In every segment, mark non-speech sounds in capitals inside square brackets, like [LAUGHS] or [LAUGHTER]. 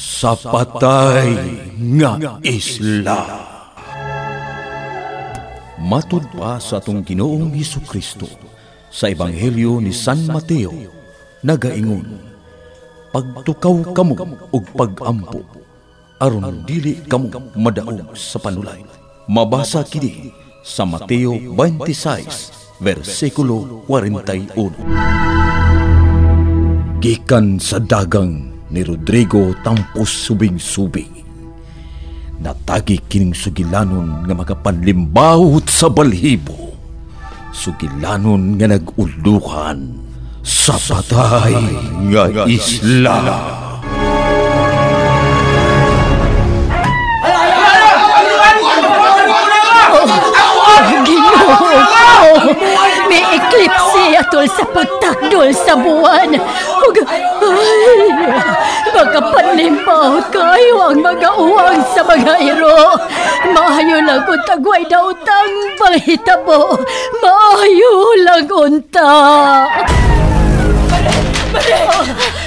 sa patay nga isla. Matud pa sa atong Ginoong Hesus Kristo sa Ebanghelyo ni San Mateo nagaingon Pagtukaw kamo og pagampo aron dili kamo madaog sa panulay. Mabasa kini sa Mateo 26 versikulo 41. Gikan sa dagang ni Rodrigo Tampos Subing-Subing. Natagi kining sugilanon nga makapanlimbawot sa balhibo. Sugilanon nga naguluhan sa patay nga isla. Ginoo atol sa pagtakdol sa buwan. Ug, ay, makapanlimpaw kayo ang mga uwang sa mga iro. Maayo lang kung tagway na utang panghitabo. Maayo lang unta. Mare!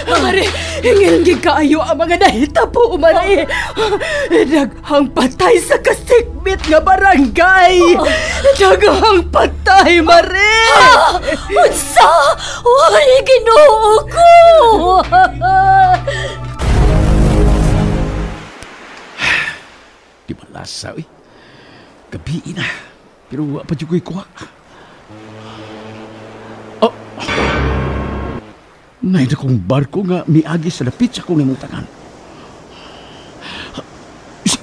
Mare! Hingil gi kaayo ang mga nahitabo, Mare! Daghang patay sa kasikbit nga barangay! Daghang patay, Mare! Unsa? Uy, ginoo ko! [SIGHS] Di ba lasa, uy? Gabi na. Pero wa pa dyan kuha. Nay na kong barko nga miagi sa lapit sa kong namutangan. Si,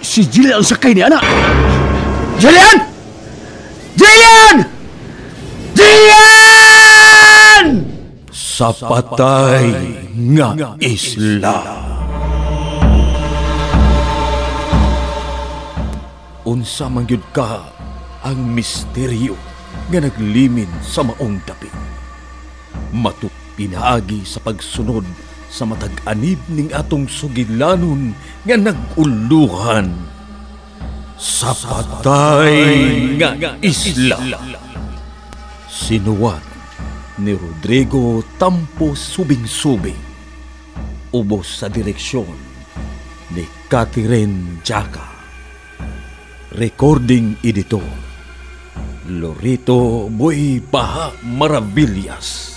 si Jillian ang sakay ni anak! Jillian! Jillian! Jillian! sa patay nga isla. Unsa man gyud ka ang misteryo nga naglimin sa maong dapit. Matut pinaagi sa pagsunod sa matag anib ning atong sugilanon nga naguluhan sa patay nga isla. Sinuwat ni Rodrigo Tampo Subing-Subing. Ubos sa direksyon ni Catherine Jaka. Recording editor Lorito Boy Baha Maravillas.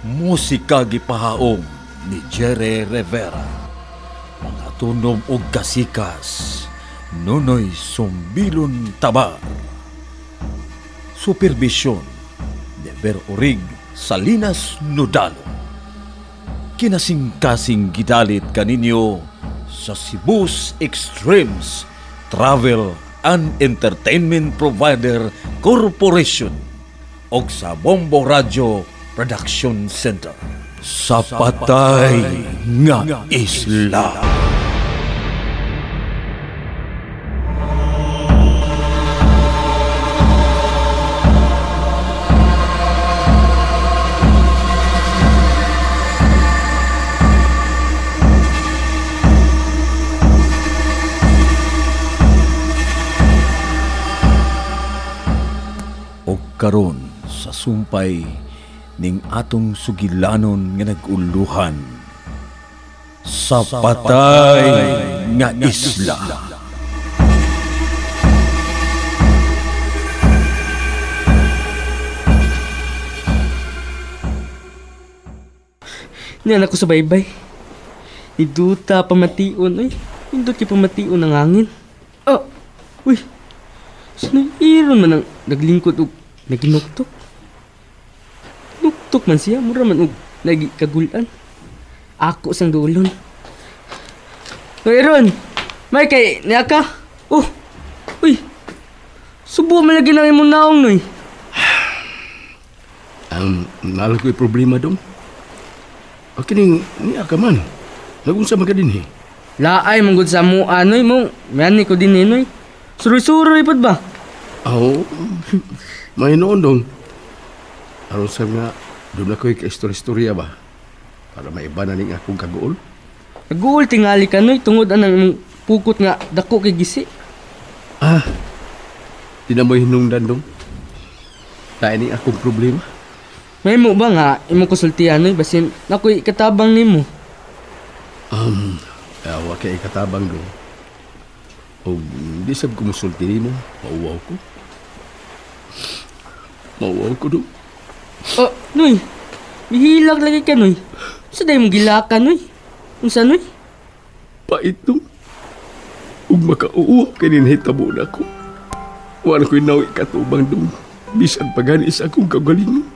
Musika gipahaom ni Jere Rivera. Mga tunom og kasikas Nunoy Sumbilon Tabar. Supervision de Verorig Salinas Nodalo. Kinasing-kasing gidalit kaninyo sa Cebu's Extremes Travel and Entertainment Provider Corporation o sa Bombo Radio Production Center. Sa patay nga isla. o karon sa sumpay ning atong sugilanon nga naguluhan sa patay nga isla. Niyan ako sa baybay. Iduta pamation, uy. Indot kay pamation ng hangin. Oh, uy. Sino iron man ang naglingkod og naginuktok? Nuktok man siya, mura man og lagi kagulan. Ako sang dulon. Uy, Aaron! May kay, niya ka? Oh, uy. Subo man lagi na imong naong, noy. [SIGHS] Ang nalo ko'y problema dong. O kining niya ka man. Nagunsa man ka din eh. Laay manggod sa mo anoy mo. Yan ko din noy. Suroy-suroy pod ba? Oo. [LAUGHS] may noon dong. Aron sa nga, doon na ko'y ka-istorya-istorya ba? Para maiba na ning akong kagool. Naguol tingali ka noy tungod anang pukot nga dako kay gisi. Ah, di na mo hinungdan dong. Dahil ni akong problema. May mo ba nga imong konsultihan noy basin nakoy katabang nimo. Awa kay katabang do. O di sab ko musulti mo, mauwaw ko. Mauwaw ko do. Oh, Noy. Mihilag lagi ka, Noy. Sa day mong gilakan, Noy. Unsa, Noy? Pait do. Ug makauwaw kay ninhitabo na ko. Wala ko'y nawi katubang do. Bisan pagani sa akong kagalingon.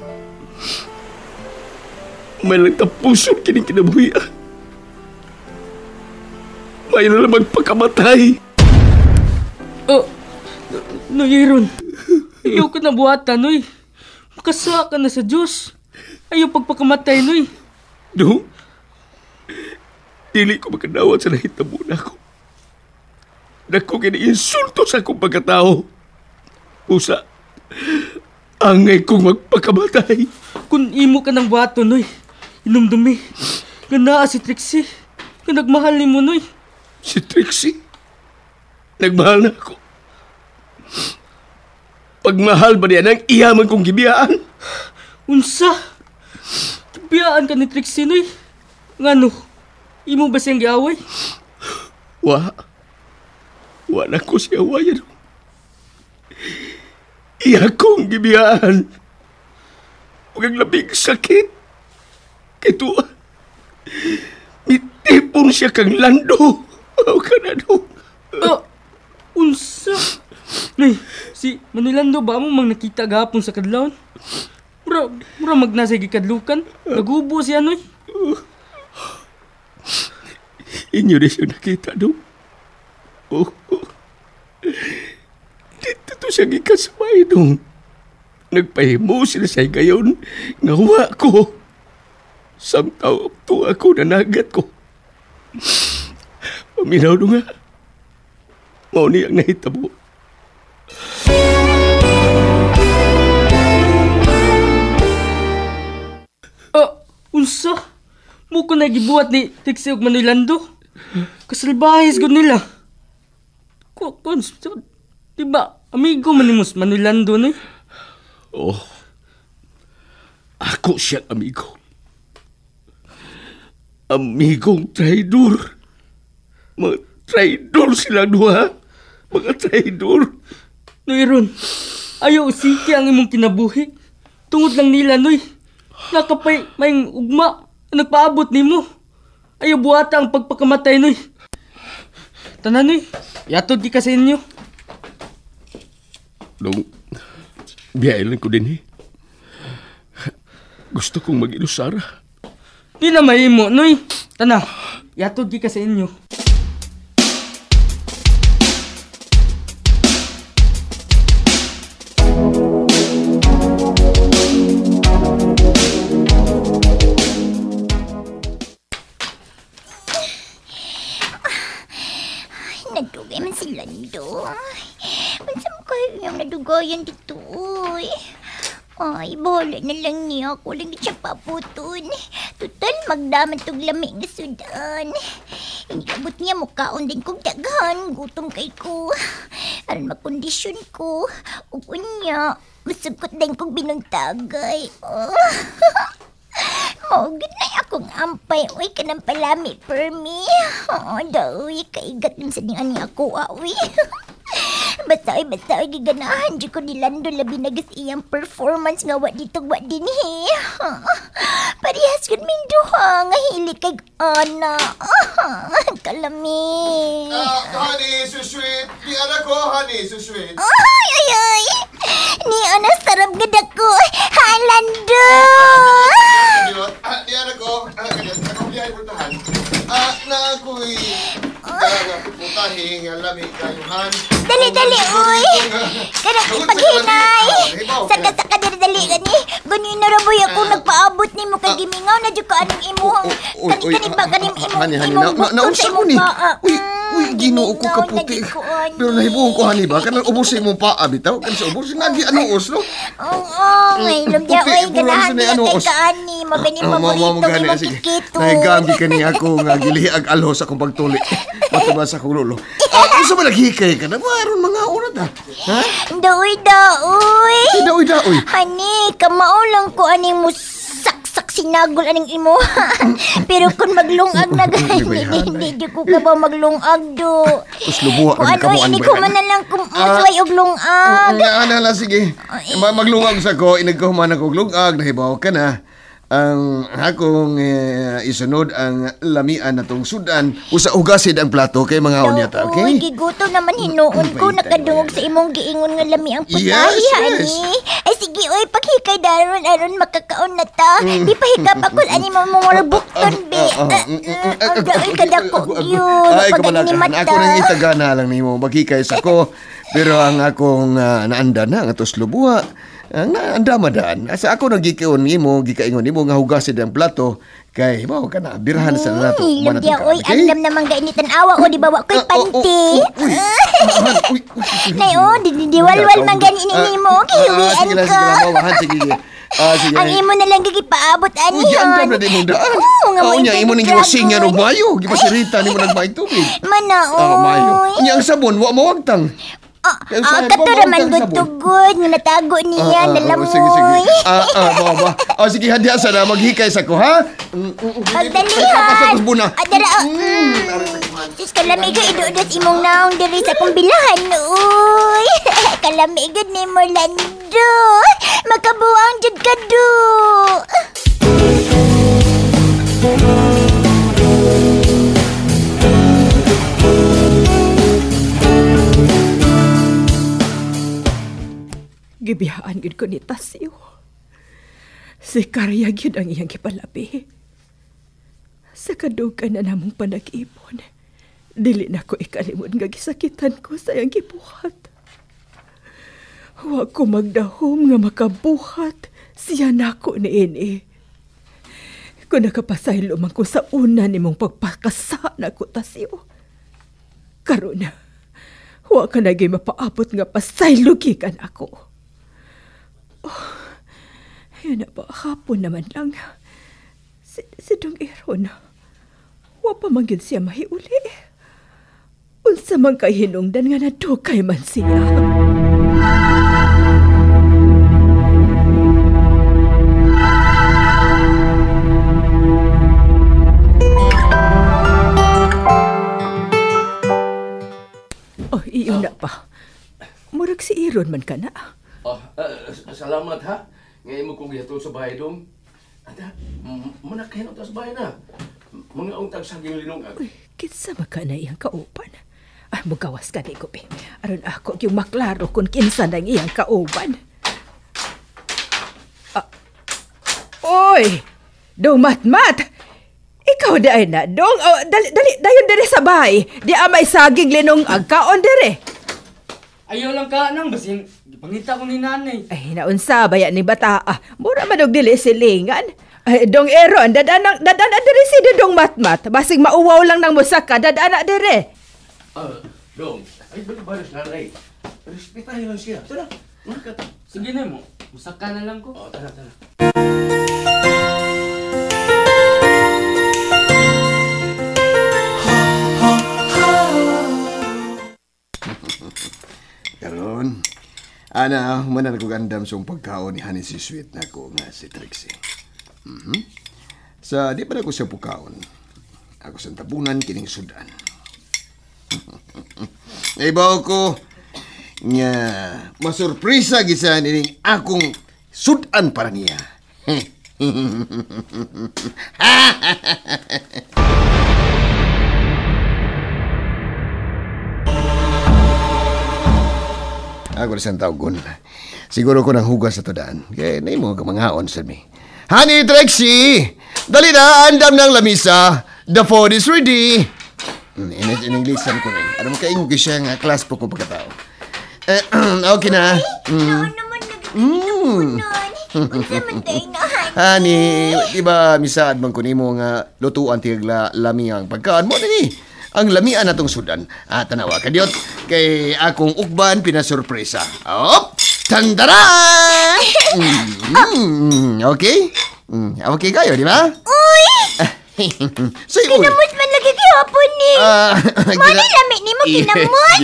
May lang tapuson kining kinabuhian. May na lang magpakamatay. Oh, Noy, Aaron. Ayaw ka na buhatan, Noy. Makasa ka na sa Diyos. Ayaw pagpakamatay, Noy. Do? Dili ko makadawat sa nahitabo na ko. Dako kini-insulto sa akong pagkatao. Usa, angay kong magpakamatay. Kung imo ka ng bato, Noy. Inumdumi. Nga naa si Trixie. Nga nagmahal ni mo, Noy. Si Trixie, nagmahal na ako. Pagmahal ba niya ng iyaman kong gibiyaan? Unsa? Biyaan ka ni Trixie, Noy. Ngano? Imo ba siyang giaway? Wa. Wa na ko siya wayan. Iya kong gibiyaan. Huwag ang labing sakit. Kito, mitipon siya kang lando. Huwag ka na do. Ah, unsa? Noy, si Manilando ba mo mang nakita gahapon sa kadlawon? Mura, mura magnasa gikadlukan. Nagubo siya, Noy. Inyo rin siya nakita do. Oh, oh. Dito to siya gikasabay dong. Nagpahimo sila sa gayon. Ngawa ko. Samtaw to ako nanagat ko. Paminaw nga. Mao ni ang nahitabo. Unsa? Mo ko na gibuhat ni Trixie ug Manilando. Kasalbahis gud nila. Ko, kun, so, di ba, amigo man ni Mus Manilando, Noy? Oh. Ako siya amigo. Amigong traidor. Mga traidor sila duha. Mga traidor. Noy Ron, ayaw usiki ang imong kinabuhi. Tungod lang nila, Noy. Nakapay, may ugma, na nagpaabot nimo. Ayaw buhata ang pagpakamatay, Noy. Tanan, Noy. Yatod di ka sa inyo. Nung biyahe ko din eh. Gusto kong mag-inusara. Di na mahimo, Noy. Tana, yatod di ka sa inyo. Nadugayan dito, uy? Ay, bahala na lang niya ako. Lagi siya paputon. Total, magdaman tog lamig nga sudan. Inikabot niya mukhaon din kong daghan. Gutom kay ko. Aron makondisyon ko. Ug unya, masugkot din kong binuntagay. Oh. [LAUGHS] Oh, ginay akong ampay. Uy, ka ng palami per me. Oh, daw, kaigat din sa ni ani ako, awi. [LAUGHS] Basta ay basta ay giganahan di ko nilando labi nagas iyang performance nga wa dito wa din he. [LAUGHS] Parehas gud min duha nga hili kay ana. [LAUGHS] Kalami. Ah, honey, so sweet. Di anak ko, honey, so sweet. Ay, ay, ay. Ni ana sarap gud ako. Halando. Diyot, ah, di anak ko. Ah, ganyan, ako biyahe puntahan. Ah, na ako'y talaga putahe nga lamig kayuhan. Dali, dali, uy. Kana paghinay. Saka saka dali dali gani. Gani na raboy ako nagpaabot nimo kay gimingaw na jud ka anong imuhang kani kani ba kani imong Hani, hani, nausa ko ni. Uy, uy, Mm, ginoo ko kaputi. Pero nahibuon ko, hani ba? Kanang ubusin mo pa, bitaw. Kan sa ubusin, nagi ano os, no? Oo, may Puti, oy bulan ganahan ni niya ano, kay kaani mabini Ah, mo- mo- mo paborito imong sige. kikito. Nahigambi ka ni ako nga giliag alhos akong pagtuli. [LAUGHS] Matubas akong lolo. Ah, unsa man naghikay ka na? Maron mga urat ah. Ha? Daoy daoy. Daoy daoy. Hani, kamao lang ko aning mo saksak si sinagol aning imo. [LAUGHS] Pero kung maglungag na [LAUGHS] gani, [LAUGHS] hindi di ko ka ba maglungag do. Uslubuha Kung ka ano, mo ini ko man na lang kumusway og lungag. Nga na lang, sige. Ma- Maglungag sa ko, inagkahuman ako lungag, nahibaw ka na. Ang akong eh, isunod ang lamian na tong sudan. Usa ugasid ang plato kay mga Uy, unyata, okay? gigutom naman hinuon ko. Nakadungog sa imong giingon nga lami ang putahe, Yes, yes. ani. Ay, sige, oy, paghikay daron, aron makakaon na ta. Di pa hikap ako, ani mo mo mga bukton, be. Mm, mm, mm, Ang daoy kadako Ako- ako- yun. Ay, mata. Ako nang itagana lang nimo magikay sa ko. [LAUGHS] Pero ang akong uh, naanda na nga tos lubuha. Ang naanda madan. Asa ako nang gikaon nimo, gikaingon nimo nga hugasid ang plato kay mo ka na birhan sa nato. Hmm, Mana Ludia, to ka, oy, okay? andam naman ga initan awa o di bawa ko'y Ah, oh, oh, oh, uy, [LAUGHS] Nay, oh, di, di, di walwal man gani Ah, ini mo. ah, Kiwian sige. Ah, [LAUGHS] sige. Ang imo na lang gigipaabot ani Uy, andam na di mong daan. Oo, nga mo Ah, unya, imo ning giwasing nga dragon. og mayo, gipasirita nimo [LAUGHS] nagmay tubig. Mana, Ah, mayo. oy. Unya ang sabon, wa mawagtang. Ah, Kaya ah, saan kato mo raman mawag good ka sa to good. Nga natago niya, Ah, ah, [LAUGHS] nalamoy. oh, sige, sige. Ah, ah, ba, ba. Oh, sige, hadya sa na. Maghikay sa ko, ha? Mm, mm, mm. Pagdalihan. Kapasok ko sa buna. Adara, mm. Sus, kalamiga, idudas imong naong diri sa kong bilahan, uy. kalamiga ni Morlando. Makabuang jud ka, do. Gibihaan gid ko ni Tasyo. Si Karya gyud ang iyang gipalabi. Sa kadugan na namong panag-ipon, dili na ko ikalimod nga gisakitan ko sa iyang gibuhat. Wa ko magdahom nga makabuhat siya nako ni ini. Kung nakapasaylo man ko sa una nimong pagpakasa na ko Tasyo. Karon na, wa ka naging mapaabot nga pasaylo gikan ako. Yan na ba, hapon naman lang. Si, si Dong Aaron, wa pa siya mahiuli. Unsa man kay hinungdan nga nadukay man siya. Oh, iyon na pa. Murag si Aaron man ka na. Oh, ah, salamat ha. Ngayon mo kong gihatod sa bahay dong. Ada, muna kayo sa bahay na. Mga untag sa gilinong Uy, kinsa ba ka na iyang kauban? Ah, mugawas ka ni Gupi. Aron ako yung maklaro kung kinsa na iyang kauban. Ah, oy! Dong matmat! Ikaw di ay na, dong. Oh, dali, dali, dayon dire sa bahay. Di amay saging linong agkaon dire. Ayaw lang ka nang basin. Pangita ko ni nanay. Ay, naunsa baya ni bata. Ah, mura man og dili silingan. Ay, dong Aaron, dadana, dadana dire si dong matmat. Basig mauwaw lang ng musaka, dadana dire. Ah, dong. Ay, ba't baris na rin? Respetahin lang siya. Tara. Sige na mo. Musaka na lang ko. Oh, tara, tara. Ana, manan ko gandam sa pagkaon ni Honey si Sweet na ko nga si Trixie. Mhm. Sa di pa na ko siya pukaon, ako sa tabunan kining sudan. [LAUGHS] Ibaw ko, nga, masurpresa gisa nining akong sudan para niya. [LAUGHS] Ako isang tawgon. Siguro ko nang hugas sa tudaan. Kaya na mo kamangaon sa mi. Honey, Trixie! Dali na, andam ng lamisa. The food is ready. In, in Englishan ko rin. Mo kaingo ko siya nga class po ko pagkatao. Eh, [CLEARS THROAT] okay na. Kayo na, Honey, di ba misaad man ko nimo nga lutuan tigla lami ang pagkaan mo ni. Ang lamian natong sudan. Ah, tanawa ka diot. Kay akong ukban pinasurpresa. Op! Tandara! Mm, okay? Mm, okay kayo, di ba? Uy! [LAUGHS] Uy. Kinamot man lagi gihapon ni. Ah, Mo ni lami ni mo [LAUGHS] kinamot.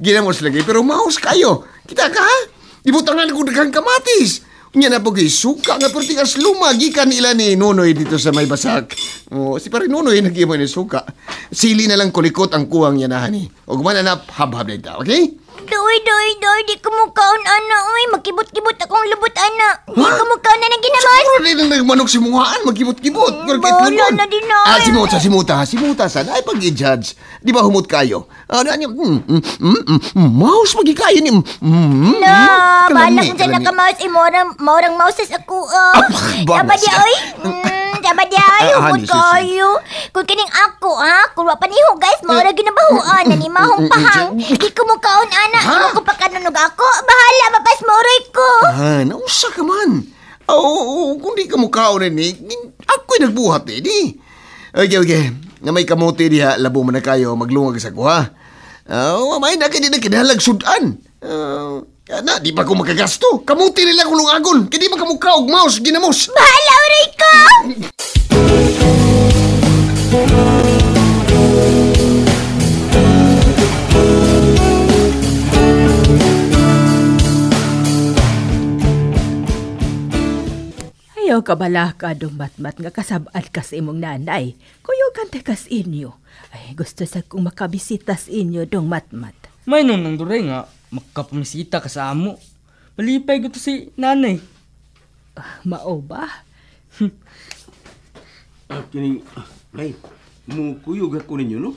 Ginamos lagi, pero maus kayo. Kita ka, ha? Ibutangan ko daghang kamatis. Nya na po kay suka nga pertikas lumagikan ila ni Nunoy dito sa may basak. Oh, si pare Nunoy nagimo ni suka. Sili na lang kulikot ang kuwang niya na hani. Og man na habhab na okay? Doy, doy, doy, di ko mukaon, ana. Uy, makibot-kibot akong lubot, ana. Di ko mukaon na nang ginaman. Siguro rin ang nagmanok si Mungaan, magkibot-kibot. Mm, bahala na din na, Ah, simuta, simuta, simuta sa ay pag i-judge. Di ba humot kayo? Ah, ano niya? Mm, mm, mm, mm, mm, mouse magikayo ni. Mm, mm, Na, mm, kalami, kung kalami. nakamouse, eh, morang, mouses ako, ah. bah, Tama di, siya. oy. [LAUGHS] Mm, tama di, ay, Ah, sis. kayo. Kung kining ako, ha, kung pa niho, guys, mora ginabahuan na ni mahong pahang. Di ko mukaon, ana. Di mo ko pa kanunog ako. Bahala, mapas moroy ko. Ah, nausa ka man. Oh, kung di ka mukhaon ni, ako'y nagbuhat eh, di. Okay, okay. Na may kamote diha, labo mo na kayo, maglungag sa kuha. Uh, mamay na kaya na kinahalag sudan. Ah, na, di pa ko magagasto. Kamuti nila kung lungagon. Kaya di ba kamukha og mouse, ginamos. Bahala, oray [LAUGHS] ko. Ayaw ka bala ka dumatmat nga kasabad ka sa imong nanay. Kuyo kante kas inyo. Ay, gusto sa kong makabisita sa inyo dong matmat. May nung nang duray nga, makapamisita ka sa amo. Malipay ko to si nanay. Ah, Mao ba? Ah, kini, ah, ay, mukuyog ako ninyo, no?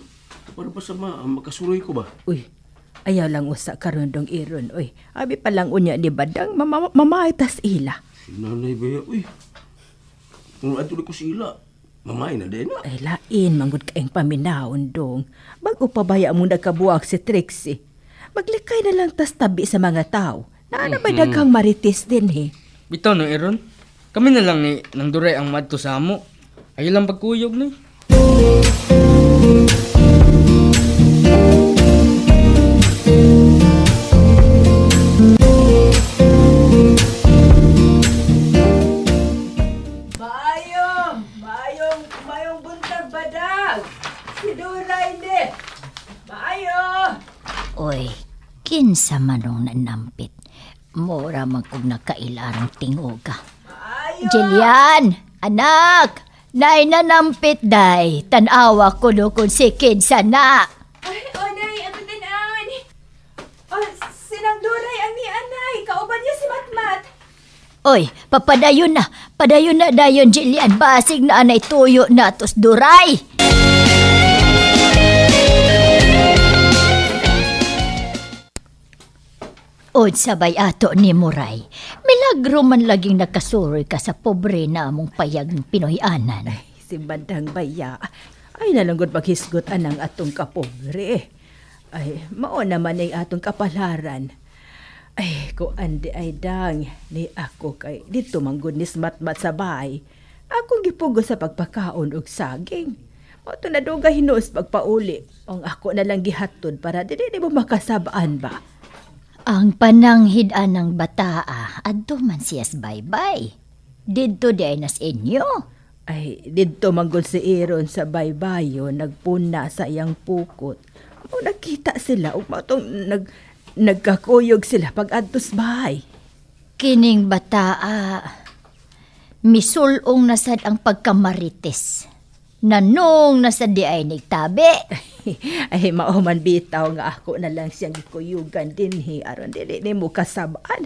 Para pa sa ma, makasuroy ko ba? Uy, ayaw lang usa karon dong iron. Uy, abi pa lang unya ni Badang mama mamaitas ila. Si nanay ba yan? Uy, kung ato ko sila, mamay na din na. Ay lain manggod kaing paminahon dong. Bago pa baya mo nagkabuak si Trixie. Maglikay na lang tas tabi sa mga tao. Naana ba daghang marites din he? Bitaw no, Aaron. Kami na lang ni nang duray ang madto sa amo. Ayaw lang pagkuyog ni. Mayong! Manong nanampit. Mora man kong nakailarang tingoga. Jillian, anak! Nay nanampit day. Tanawa ko no kung si kinsa na. Ay, onay, ako tanawan. Oh, sinang Duray ang ni Anay. Kauban niya si Matmat. Oy, papadayon na. Padayon na dayon, Jillian. Basig na anay tuyo na tos duray. Od sabay ato ni Muray. Milagro man laging nakasuroy ka sa pobre na among payag Pinoyanan. Si Bandang Baya. Ay, nalanggod maghisgot anang atong kapobre. Ay, mao naman ay atong kapalaran. Ay, ko andi ay dang ni ako kay dito manggod ni Matmat sa bahay. Akong gipugo sa pagpakaon og saging. Mao to na duga hinuos pagpauli. Ang ako na lang gihatod para dili di mo makasabaan ba. Ang pananghidan ng bataa, adto man siyas bye-bye. Didto di ay nas inyo. Ay, dito manggol si Aaron sa baybayo, nagpuna sa iyang pukot. O nakita sila, ug matong nag, nagkakuyog sila pag adtos bahay. Kining bataa, misulong nasad ang pagkamarites. Nanong nasad di ay nagtabi. [LAUGHS] Ay, mauman bitaw nga ako na lang siyang gikuyugan din hi. Aron, dili ni mo kasabaan.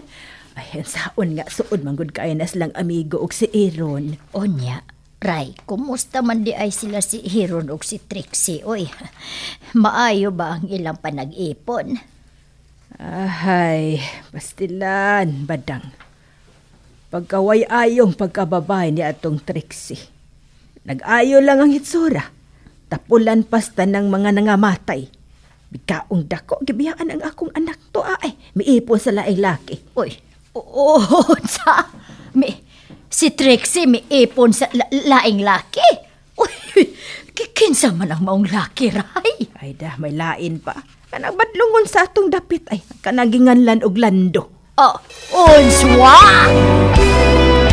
Ay, saon nga, suod manggod kaya nas lang amigo og si Aaron. Onya, Ray, kumusta man di ay sila si Hiron o si Trixie? Oy, [LAUGHS] maayo ba ang ilang panag-ipon? Ahay, pastilan, badang. Pagkaway ayong pagkababay ni atong Trixie. Nag-ayo lang ang hitsura. Tapulan pasta ng mga nangamatay. Bikaong dako, gibiyaan ang akong anak to ay. Miipon sa laing laki. Uy, oo, [LAUGHS] sa, mi, si Trixie may ipon sa la- laing laki. Uy, kikinsa man ang maong laki, Ray. Ay dah, may lain pa. Kanang badlungon sa atong dapit ay kanaginganlan og lando. Oh, unswa! Oh,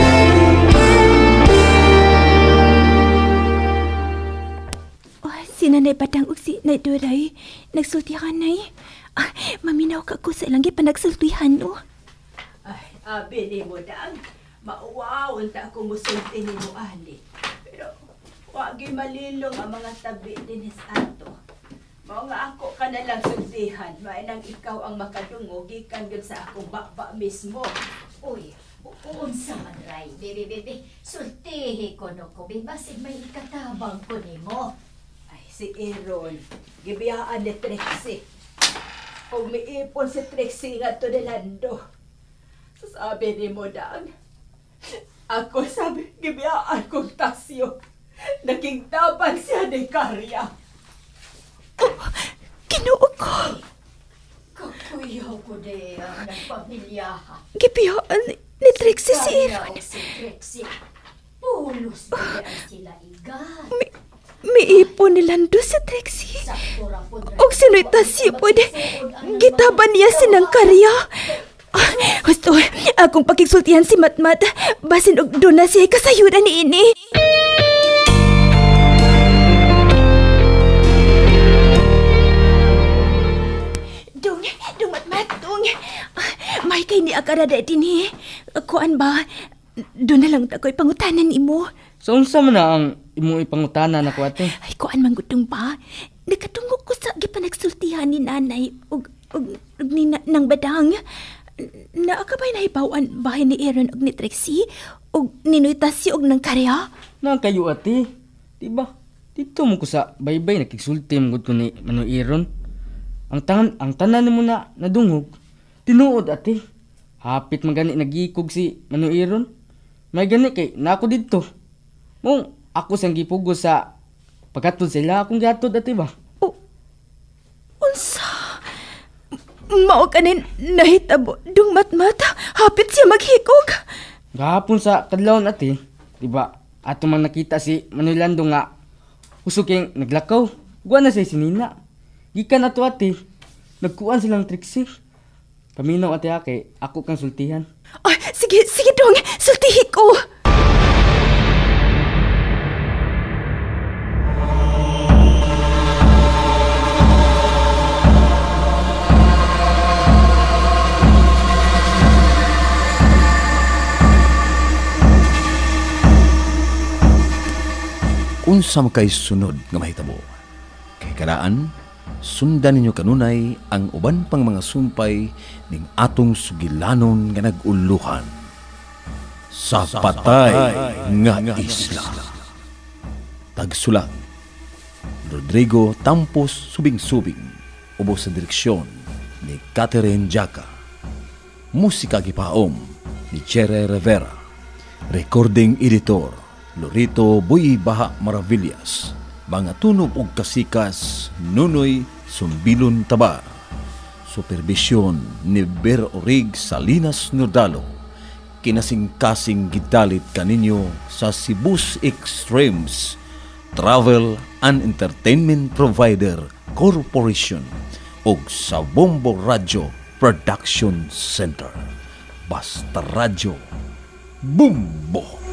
si Nanay Badang ug si Nay Duray, nagsultihan nay. Ah, maminaw ka ko sa ilang panagsultihan no. Ay, Abi ni mo dang, mauwaw unta ako musulti ni mo ani. Pero wagi malilong ang mga tabi din sa ato. Mao nga ako ka na lang sultihan, may nang ikaw ang makadungog gikan gyud sa akong baba mismo. Uy, unsa man ray, bebe bebe, sultihi ko no ko, basin may ikatabang ko nimo. Si Aaron, gibiyaan ni Trixie. Kung miipon si Trixie nga to ni Lando. Sabi ni mo, Dang, ako sabi, gibiyaan kong tasyo. Naging taban siya ni Karya. Oh, kinuo ko. Kakuyaw ko de ang nagpamilyahan. Gibiyaan ni, ni Trixie si Aaron. Kanaw si Trixie. Pulos ba sila igan? Mi, miipon ni Lando si Trixie. Og sino'y tasyo po de, gitaban niya sinang Karya. Ah, Gusto, akong pakigsultihan si Matmat. Basin og doon na siya kasayudan ni ini. Dong, dong Matmat, dong. Ah, May kay ni akarada din eh. Kuan ba? Doon na lang tako'y pangutanan imo. So, unsa man na ang imo ipangutana na ko ate? Ay, kuan man gudong ba? Nakatungog ko sa gipanagsultihan ni nanay ug ug, ug ni na, nang badang. Naa ka ba'y nahibawan bahay ni Aaron ug ni Trixie? ug ninoy tasyo og nang karya? Na kayo ate. Diba? Dito mo ko sa baybay nakigsulti mo gud ko ni Manoy Aaron. Ang tangan ang tanan mo na nadungog. Tinuod ate. Hapit man gani nagikog si Manoy Aaron. May gani kay nako didto. Mong ako sang gipugos sa pagkatod sila akong gatod ate ba? O, unsa? Mao kanin nahitabo dung matmata. Hapit siya maghikog. Gahapon sa kadlawon ate, di ba? Ato man nakita si Manoy Lando nga usog kayong naglakaw. Guwa na siya sinina. Gikan ato ate, nagkuan silang triksi. Paminaw ate ake, ako kang sultihan. Ay, sige, sige dong. Sultihi ko. Unsa kay sunod nga mahitabo. Kay karaan, sundan ninyo kanunay ang uban pang mga sumpay ning atong sugilanon nga naguluhan sa patay nga isla. Tagsulang Rodrigo Tampos Subing-Subing ubos sa direksyon ni Catherine Jaca. Musika gipaom ni Chere Rivera. Recording editor Lorito Buy Baha Maravillas. Mga tunog ug kasikas Nunoy Sumbilon Taba. Supervisyon ni Ber Orig Salinas Nordalo. Kinasing-kasing gidalit kaninyo sa Cebu's Extremes Travel and Entertainment Provider Corporation ug sa Bombo Radio Production Center. Basta Radio Bumbo!